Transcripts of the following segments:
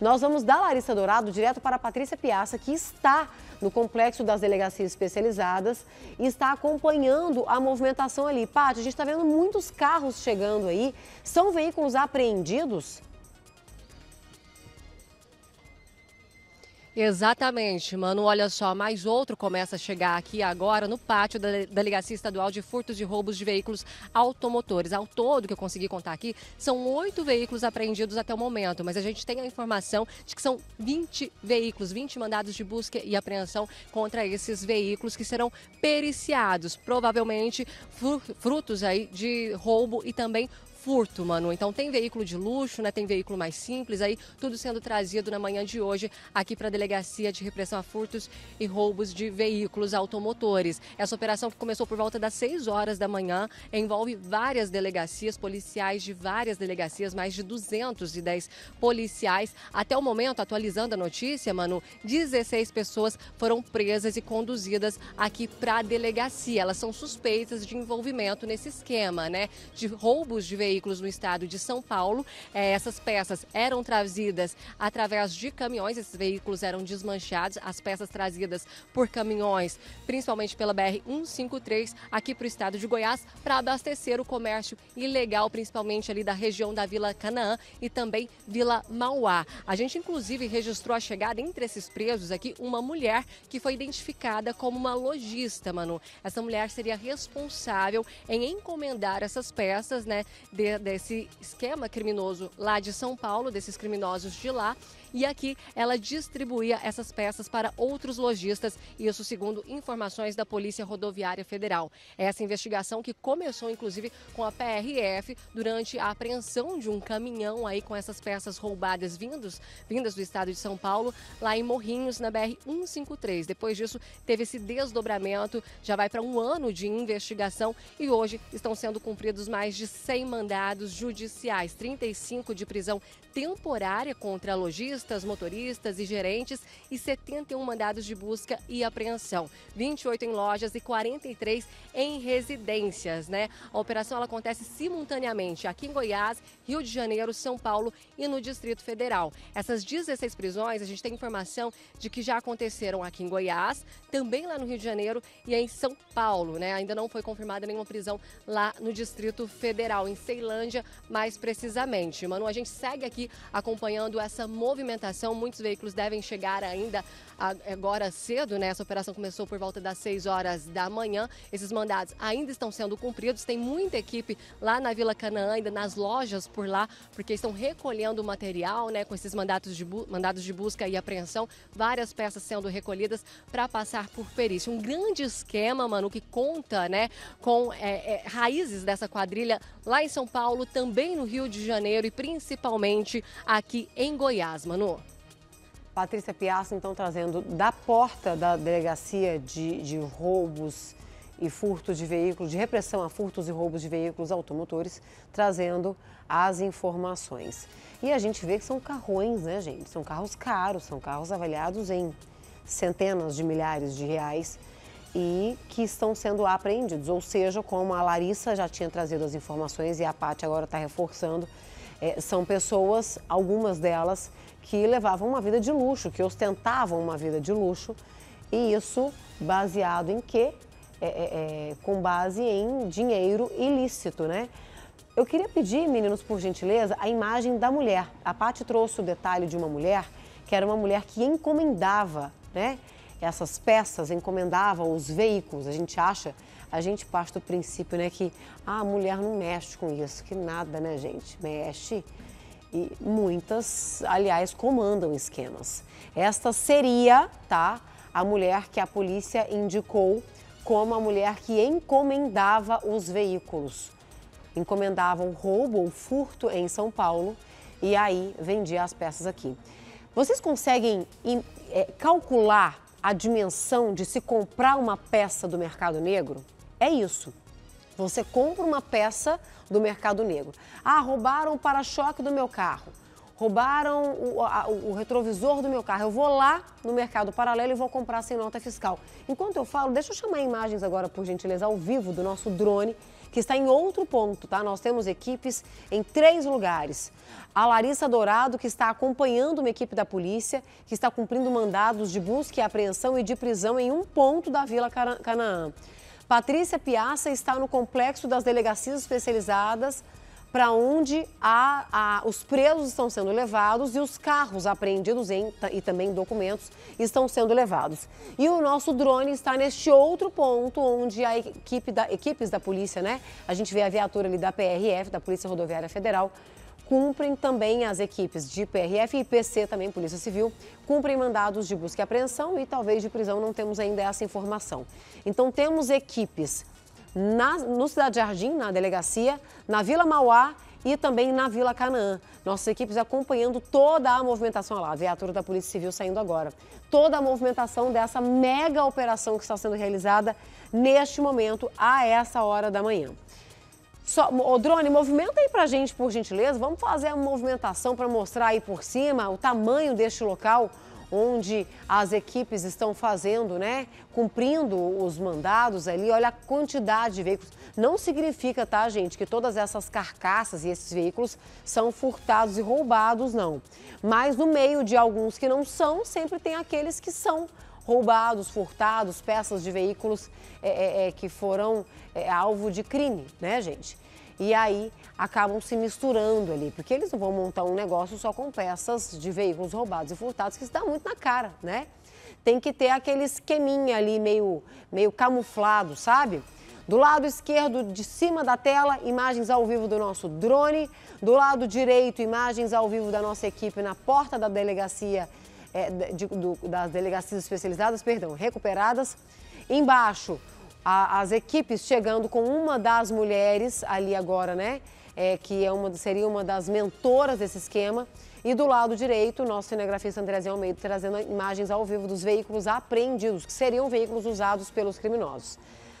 Nós vamos da Larissa Dourado direto para a Patrícia Piaça, que está no complexo das delegacias especializadas e está acompanhando a movimentação ali. Paty, a gente está vendo muitos carros chegando aí. São veículos apreendidos? Exatamente, mano. Olha só, mais outro começa a chegar aqui agora no pátio da Delegacia Estadual de Furtos e Roubos de Veículos Automotores. Ao todo, que eu consegui contar aqui, são oito veículos apreendidos até o momento, mas a gente tem a informação de que são 20 veículos, 20 mandados de busca e apreensão contra esses veículos que serão periciados, provavelmente frutos aí de roubo e também furto, mano. Então tem veículo de luxo, né? Tem veículo mais simples aí, tudo sendo trazido na manhã de hoje aqui para a Delegacia de Repressão a Furtos e Roubos de Veículos Automotores. Essa operação que começou por volta das 6 horas da manhã envolve várias delegacias, policiais de várias delegacias, mais de 210 policiais. Até o momento, atualizando a notícia, mano, 16 pessoas foram presas e conduzidas aqui para a delegacia. Elas são suspeitas de envolvimento nesse esquema, né? De roubos de veículos veículos no estado de São Paulo. É, essas peças eram trazidas através de caminhões, esses veículos eram desmanchados, as peças trazidas por caminhões, principalmente pela BR-153, aqui para o estado de Goiás, para abastecer o comércio ilegal, principalmente ali da região da Vila Canaã e também Vila Mauá. A gente, inclusive, registrou a chegada entre esses presos aqui uma mulher que foi identificada como uma lojista, Manu. Essa mulher seria responsável em encomendar essas peças, né, de, desse esquema criminoso lá de São Paulo, desses criminosos de lá. E aqui ela distribuía essas peças para outros lojistas, isso segundo informações da Polícia Rodoviária Federal. Essa investigação que começou inclusive com a PRF durante a apreensão de um caminhão aí com essas peças roubadas vindos, vindas do estado de São Paulo, lá em Morrinhos, na BR 153. Depois disso, teve esse desdobramento, já vai para um ano de investigação e hoje estão sendo cumpridos mais de 100 mandados judiciais, 35 de prisão temporária contra lojistas, motoristas e gerentes e 71 mandados de busca e apreensão, 28 em lojas e 43 em residências, né? A operação ela acontece simultaneamente aqui em Goiás, Rio de Janeiro, São Paulo e no Distrito Federal. Essas 16 prisões, a gente tem informação de que já aconteceram aqui em Goiás, também lá no Rio de Janeiro e em São Paulo, né? Ainda não foi confirmada nenhuma prisão lá no Distrito Federal, em Ceilândia, mais precisamente. Manu, a gente segue aqui acompanhando essa movimentação. Muitos veículos devem chegar ainda agora cedo, né? Essa operação começou por volta das 6 horas da manhã. Esses mandados ainda estão sendo cumpridos. Tem muita equipe lá na Vila Canaã, ainda nas lojas por lá, porque estão recolhendo material, né? Com esses mandatos de, mandados de busca e apreensão. Várias peças sendo recolhidas para passar por perícia. Um grande esquema, mano, que conta, né? Com é, é, raízes dessa quadrilha lá em São Paulo, também no Rio de Janeiro e principalmente aqui em Goiás, Manu. Patrícia Piazza, então, trazendo da porta da delegacia de, de roubos e furtos de veículos, de repressão a furtos e roubos de veículos automotores, trazendo as informações. E a gente vê que são carrões, né, gente? São carros caros, são carros avaliados em centenas de milhares de reais e que estão sendo apreendidos. Ou seja, como a Larissa já tinha trazido as informações e a Paty agora está reforçando, é, são pessoas, algumas delas, que levavam uma vida de luxo, que ostentavam uma vida de luxo, e isso baseado em quê? É, é, é, com base em dinheiro ilícito, né? Eu queria pedir, meninos, por gentileza, a imagem da mulher. A Paty trouxe o detalhe de uma mulher que era uma mulher que encomendava, né? Essas peças, encomendava os veículos. A gente acha a gente parte do princípio, né, que ah, a mulher não mexe com isso, que nada, né, gente? Mexe. E muitas, aliás, comandam esquemas. Esta seria, tá, a mulher que a polícia indicou como a mulher que encomendava os veículos. Encomendava o roubo ou furto em São Paulo e aí vendia as peças aqui. Vocês conseguem é, calcular a dimensão de se comprar uma peça do mercado negro? É isso. Você compra uma peça do mercado negro. Ah, roubaram o para-choque do meu carro. Roubaram o, a, o, retrovisor do meu carro. Eu vou lá no mercado paralelo e vou comprar sem nota fiscal. Enquanto eu falo, deixa eu chamar imagens agora, por gentileza, ao vivo do nosso drone que está em outro ponto, tá? Nós temos equipes em três lugares. A Larissa Dourado, que está acompanhando uma equipe da polícia, que está cumprindo mandados de busca e apreensão e de prisão em um ponto da Vila Canaã. Patrícia Piaça está no complexo das delegacias especializadas para onde a, a, os presos estão sendo levados e os carros apreendidos em, e também documentos estão sendo levados. E o nosso drone está neste outro ponto onde a equipe da, equipes da polícia, né? A gente vê a viatura ali da PRF, da Polícia Rodoviária Federal, cumprem também as equipes de PRF e IPC, também Polícia Civil, cumprem mandados de busca e apreensão e talvez de prisão, não temos ainda essa informação. Então temos equipes na, no Cidade Jardim, na delegacia, na Vila Mauá e também na Vila Canaã. Nossas equipes acompanhando toda a movimentação lá, a viatura da Polícia Civil saindo agora. Toda a movimentação dessa mega operação que está sendo realizada neste momento, a essa hora da manhã. Só, ô, drone, movimenta aí pra gente, por gentileza. Vamos fazer a movimentação para mostrar aí por cima o tamanho deste local onde as equipes estão fazendo, né, cumprindo os mandados ali, olha a quantidade de veículos. Não significa, tá, gente, que todas essas carcaças e esses veículos são furtados e roubados, não. Mas no meio de alguns que não são, sempre tem aqueles que são roubados, furtados, peças de veículos é, é, é que foram é, alvo de crime, né, gente? E aí acabam se misturando ali, porque eles não vão montar um negócio só com peças de veículos roubados e furtados, que isso dá muito na cara, né? Tem que ter aquele esqueminha ali meio, meio camuflado, sabe? Do lado esquerdo, de cima da tela, imagens ao vivo do nosso drone. Do lado direito, imagens ao vivo da nossa equipe na porta da delegacia, é, de, do, das delegacias especializadas, perdão, recuperadas. Embaixo, a, as equipes chegando com uma das mulheres ali agora, né? É, que é uma, seria uma das mentoras desse esquema. E do lado direito, nosso cinegrafista Andrezinho Almeida trazendo imagens ao vivo dos veículos apreendidos, que seriam veículos usados pelos criminosos.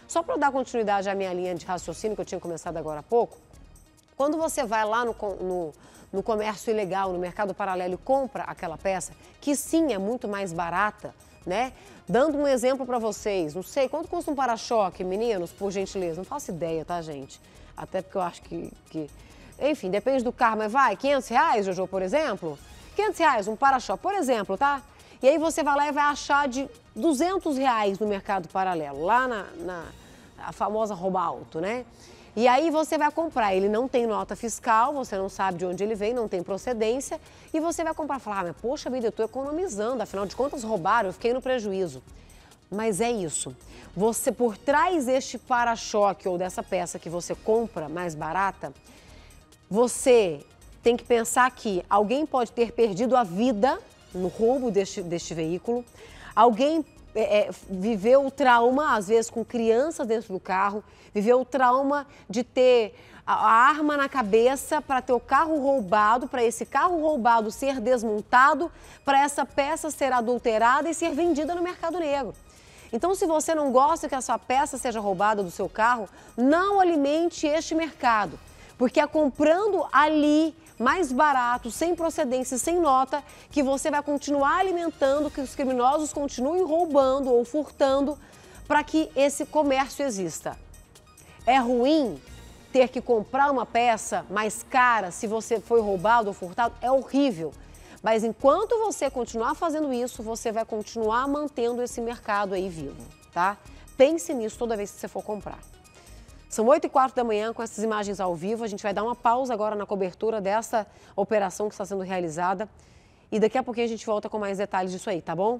Só para dar continuidade à minha linha de raciocínio que eu tinha começado agora há pouco, quando você vai lá no, no, no comércio ilegal, no mercado paralelo e compra aquela peça, que sim é muito mais barata, né? Dando um exemplo para vocês, não sei, quanto custa um para-choque, meninos, por gentileza? Não faço ideia, tá, gente? Até porque eu acho que, que... Enfim, depende do carro, mas vai, 500 reais, Jojo, por exemplo? 500 reais, um para-choque, por exemplo, tá? E aí você vai lá e vai achar de 200 reais no mercado paralelo, lá na, na famosa rouba alto, né? E aí você vai comprar, ele não tem nota fiscal, você não sabe de onde ele vem, não tem procedência, e você vai comprar e falar, ah, mas poxa vida, eu estou economizando, afinal de contas roubaram, eu fiquei no prejuízo. Mas é isso. Você, por trás deste para-choque ou dessa peça que você compra mais barata, você tem que pensar que alguém pode ter perdido a vida no roubo deste, deste veículo, alguém é, é, viveu o trauma, às vezes com crianças dentro do carro, viveu o trauma de ter a, arma na cabeça para ter o carro roubado, para esse carro roubado ser desmontado, para essa peça ser adulterada e ser vendida no mercado negro. Então, se você não gosta que a sua peça seja roubada do seu carro, não alimente este mercado, porque é comprando ali mais barato, sem procedência, sem nota, que você vai continuar alimentando, que os criminosos continuem roubando ou furtando para que esse comércio exista. É ruim ter que comprar uma peça mais cara se você foi roubado ou furtado? É horrível. Mas enquanto você continuar fazendo isso, você vai continuar mantendo esse mercado aí vivo, tá? Pense nisso toda vez que você for comprar. São 8 e 4 da manhã com essas imagens ao vivo. A gente vai dar uma pausa agora na cobertura dessa operação que está sendo realizada. E daqui a pouquinho a gente volta com mais detalhes disso aí, tá bom?